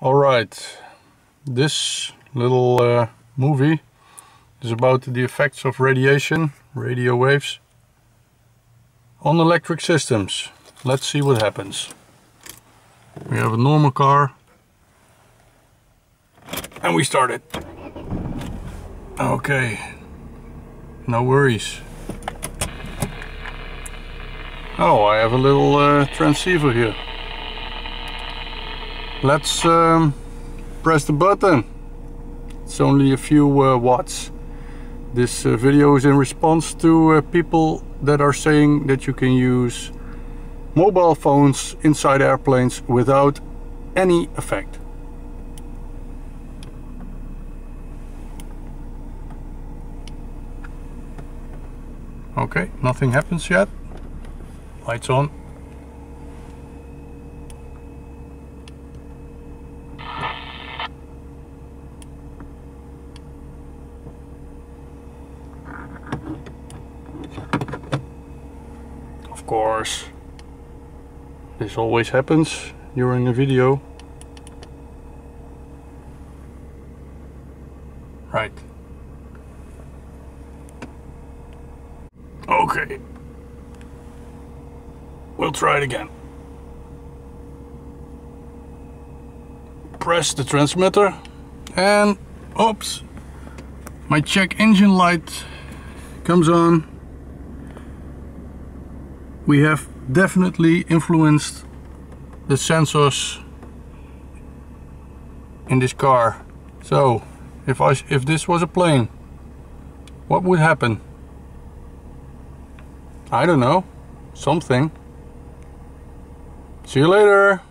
Alright, this little uh, movie is about the effects of radiation, radio waves, on electric systems. Let's see what happens. We have a normal car and we start it. Okay, no worries. Oh, I have a little uh, transceiver here. Let's um, press the button. It's only a few uh, watts. This uh, video is in response to uh, people that are saying that you can use mobile phones inside airplanes without any effect. Okay, nothing happens yet. Lights on. Course, this always happens during a video. Right. Okay. We'll try it again. Press the transmitter and oops, my check engine light comes on. We have definitely influenced the sensors in this car. So, if I if this was a plane, what would happen? I don't know. Something. See you later.